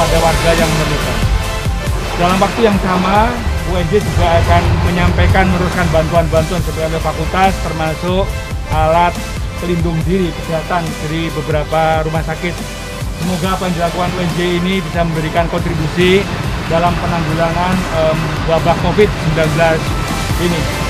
kepada warga yang memerlukan. Dalam waktu yang sama, UNJ juga akan menyampaikan meneruskan bantuan-bantuan sebagai fakultas termasuk alat pelindung diri kesehatan dari beberapa rumah sakit. Semoga apa yang dilakukan UNJ ini bisa memberikan kontribusi dalam penanggulangan um, wabah COVID-19 ini.